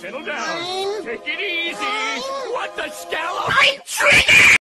Settle down. Take it easy. What the scallop? I'm triggered!